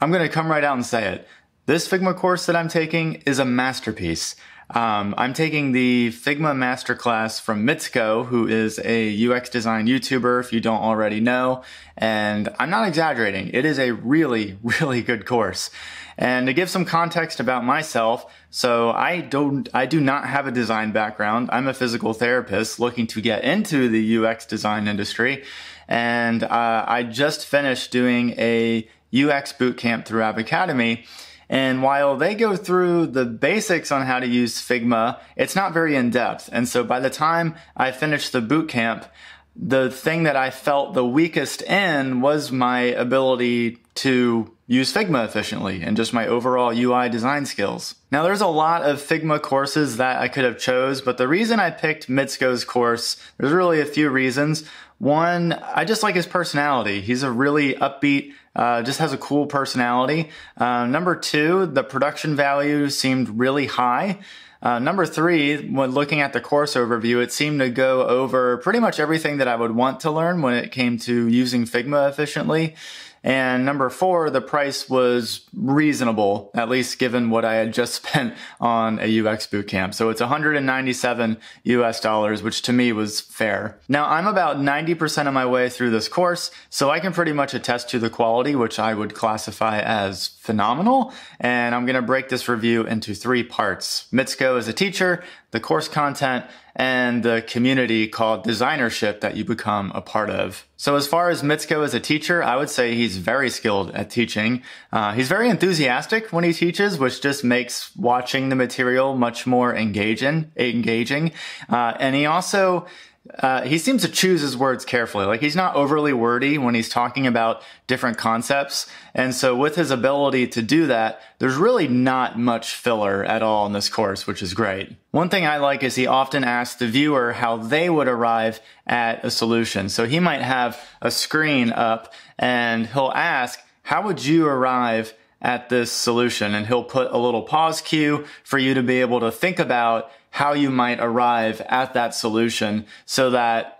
I'm going to come right out and say it. This Figma course that I'm taking is a masterpiece. Um, I'm taking the Figma Masterclass from Mizko, who is a UX design YouTuber, if you don't already know. And I'm not exaggerating. It is a really, really good course. And to give some context about myself, so I don't, I do not have a design background. I'm a physical therapist looking to get into the UX design industry. And uh, I just finished doing a UX bootcamp through App Academy. And while they go through the basics on how to use Figma, it's not very in depth. And so by the time I finished the boot camp, the thing that I felt the weakest in was my ability to use Figma efficiently and just my overall UI design skills. Now there's a lot of Figma courses that I could have chose, but the reason I picked Mizko's course, there's really a few reasons. One, I just like his personality. He's a really upbeat, uh, just has a cool personality. Uh, number two, the production value seemed really high. Uh, number three, when looking at the course overview, it seemed to go over pretty much everything that I would want to learn when it came to using Figma efficiently. And number four, the price was reasonable, at least given what I had just spent on a UX bootcamp. So it's 197 US dollars, which to me was fair. Now I'm about 90% of my way through this course, so I can pretty much attest to the quality, which I would classify as phenomenal. And I'm going to break this review into three parts. Mizko is a teacher, the course content, and the community called designership that you become a part of. So as far as Mizko as a teacher, I would say he's very skilled at teaching. Uh, he's very enthusiastic when he teaches, which just makes watching the material much more engaging. Engaging, uh, and he also uh, he seems to choose his words carefully. Like he's not overly wordy when he's talking about different concepts. And so with his ability to do that, there's really not much filler at all in this course, which is great. One thing I like is he often asks the viewer how they would arrive at a solution. So he might have a screen up and he'll ask, how would you arrive at this solution? And he'll put a little pause cue for you to be able to think about how you might arrive at that solution so that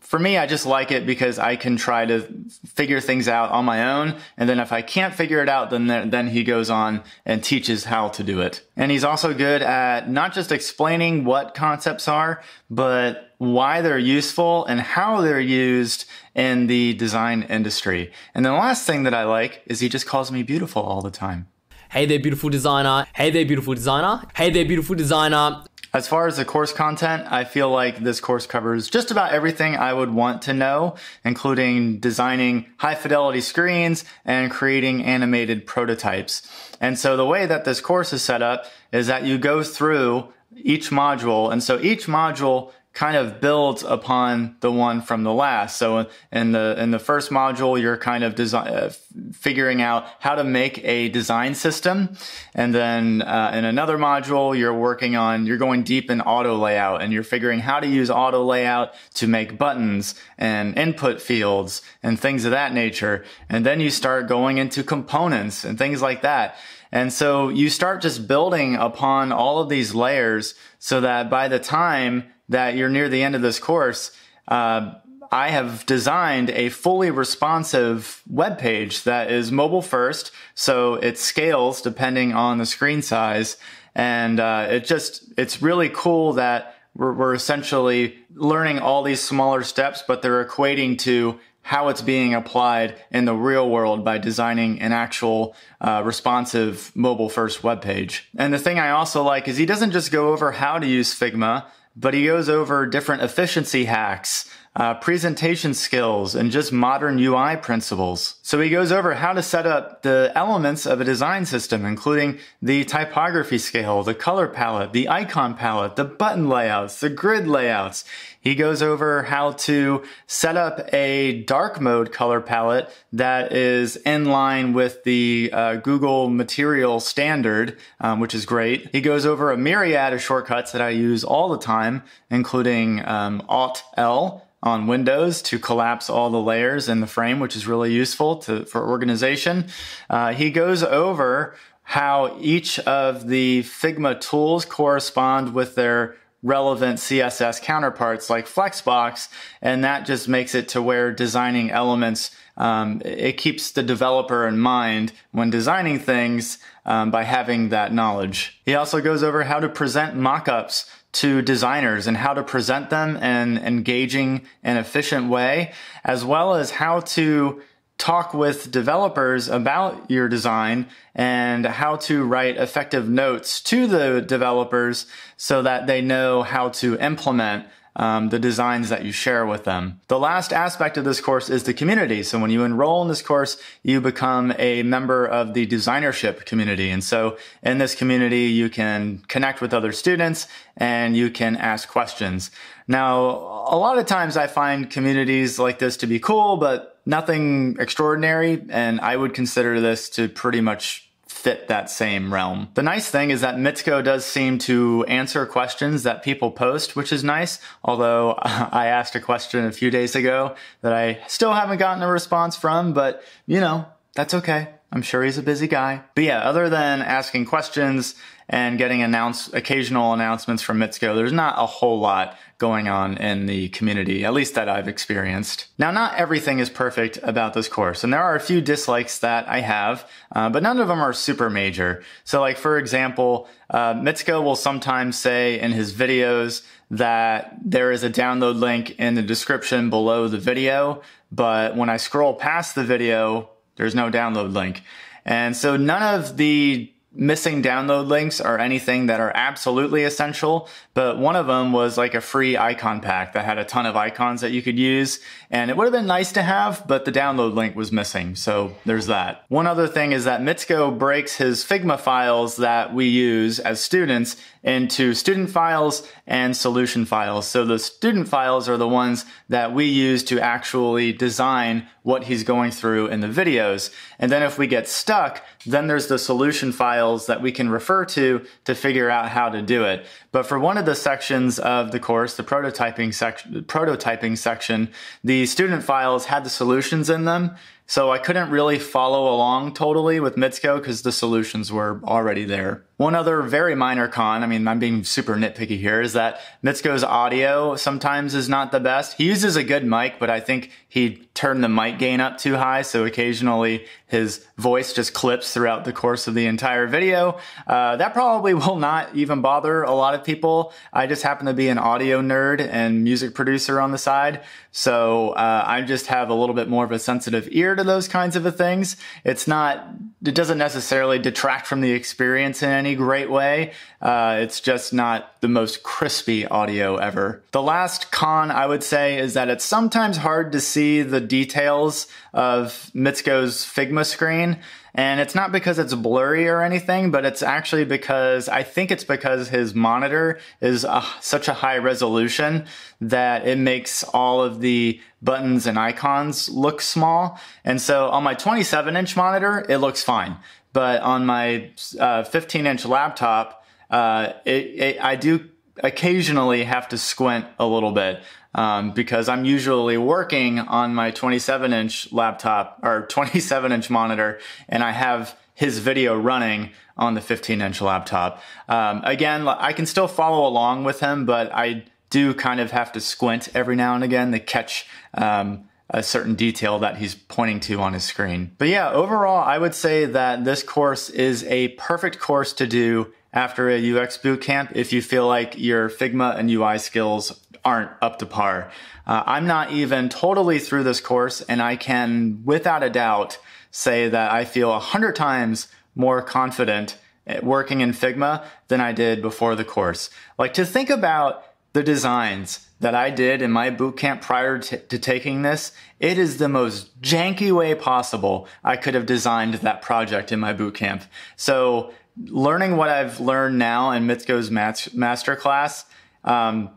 for me, I just like it because I can try to figure things out on my own. And then if I can't figure it out, then, then he goes on and teaches how to do it. And he's also good at not just explaining what concepts are, but why they're useful and how they're used in the design industry. And the last thing that I like is he just calls me beautiful all the time. Hey there, beautiful designer. Hey there, beautiful designer. Hey there, beautiful designer. As far as the course content, I feel like this course covers just about everything I would want to know, including designing high fidelity screens and creating animated prototypes. And so the way that this course is set up is that you go through each module. And so each module kind of builds upon the one from the last. So in the in the first module, you're kind of design, uh, figuring out how to make a design system, and then uh, in another module, you're working on you're going deep in auto layout, and you're figuring how to use auto layout to make buttons and input fields and things of that nature. And then you start going into components and things like that. And so you start just building upon all of these layers so that by the time that you're near the end of this course, uh, I have designed a fully responsive web page that is mobile first, so it scales depending on the screen size, and uh, it just it's really cool that we're, we're essentially learning all these smaller steps, but they're equating to how it's being applied in the real world by designing an actual uh, responsive mobile first web page. And the thing I also like is he doesn't just go over how to use Figma but he goes over different efficiency hacks, uh, presentation skills, and just modern UI principles. So he goes over how to set up the elements of a design system, including the typography scale, the color palette, the icon palette, the button layouts, the grid layouts. He goes over how to set up a dark mode color palette that is in line with the uh, Google Material Standard, um, which is great. He goes over a myriad of shortcuts that I use all the time, including um, Alt L on Windows to collapse all the layers in the frame, which is really useful to, for organization. Uh, he goes over how each of the Figma tools correspond with their relevant CSS counterparts like Flexbox, and that just makes it to where designing elements um, it keeps the developer in mind when designing things um, by having that knowledge. He also goes over how to present mockups to designers and how to present them in an engaging and efficient way, as well as how to talk with developers about your design and how to write effective notes to the developers so that they know how to implement um, the designs that you share with them. The last aspect of this course is the community. So when you enroll in this course, you become a member of the designership community. And so in this community, you can connect with other students and you can ask questions. Now, a lot of times I find communities like this to be cool, but nothing extraordinary. And I would consider this to pretty much fit that same realm. The nice thing is that Mizko does seem to answer questions that people post, which is nice. Although I asked a question a few days ago that I still haven't gotten a response from, but you know, that's okay. I'm sure he's a busy guy. But yeah, other than asking questions and getting announce occasional announcements from Mizko, there's not a whole lot going on in the community, at least that I've experienced. Now, not everything is perfect about this course, and there are a few dislikes that I have, uh, but none of them are super major. So, like for example, uh, Mizko will sometimes say in his videos that there is a download link in the description below the video, but when I scroll past the video, there's no download link. And so none of the missing download links are anything that are absolutely essential, but one of them was like a free icon pack that had a ton of icons that you could use. And it would have been nice to have, but the download link was missing. So there's that. One other thing is that Mizko breaks his Figma files that we use as students into student files and solution files. So the student files are the ones that we use to actually design what he's going through in the videos. And then if we get stuck, then there's the solution files that we can refer to to figure out how to do it. But for one of the sections of the course, the prototyping section, prototyping section, the student files had the solutions in them. So I couldn't really follow along totally with Mizko because the solutions were already there. One other very minor con, I mean, I'm being super nitpicky here, is that Mizko's audio sometimes is not the best. He uses a good mic, but I think he turned the mic gain up too high, so occasionally his voice just clips throughout the course of the entire video. Uh, that probably will not even bother a lot of people. I just happen to be an audio nerd and music producer on the side, so uh, I just have a little bit more of a sensitive ear to those kinds of things. It's not, it doesn't necessarily detract from the experience in any any great way. Uh, it's just not the most crispy audio ever. The last con I would say is that it's sometimes hard to see the details of Mizko's Figma screen. And it's not because it's blurry or anything, but it's actually because I think it's because his monitor is such a high resolution that it makes all of the buttons and icons look small. And so on my 27 inch monitor, it looks fine. But on my uh, 15 inch laptop, uh, it, it, I do occasionally have to squint a little bit um, because I'm usually working on my 27 inch laptop or 27 inch monitor, and I have his video running on the 15 inch laptop. Um, again, I can still follow along with him, but I do kind of have to squint every now and again to catch um, a certain detail that he's pointing to on his screen. But yeah, overall, I would say that this course is a perfect course to do after a UX bootcamp if you feel like your Figma and UI skills aren't up to par. Uh, I'm not even totally through this course, and I can, without a doubt, say that I feel a hundred times more confident working in Figma than I did before the course. Like to think about the designs that I did in my boot camp prior to, to, taking this, it is the most janky way possible I could have designed that project in my boot camp. So learning what I've learned now in Mizko's master class, um,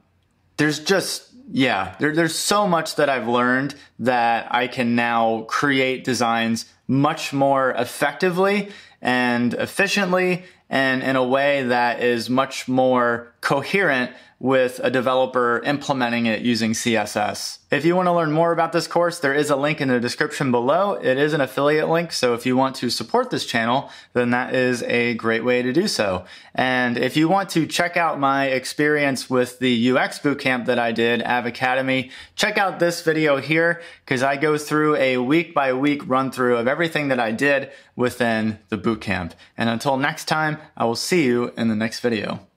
there's just yeah, there, there's so much that I've learned that I can now create designs much more effectively and efficiently and in a way that is much more coherent with a developer implementing it using CSS. If you want to learn more about this course, there is a link in the description below. It is an affiliate link, so if you want to support this channel, then that is a great way to do so. And if you want to check out my experience with the UX bootcamp that I did, App Academy, check out this video here. Because I go through a week by week run through of everything that I did within the bootcamp. And until next time, I will see you in the next video.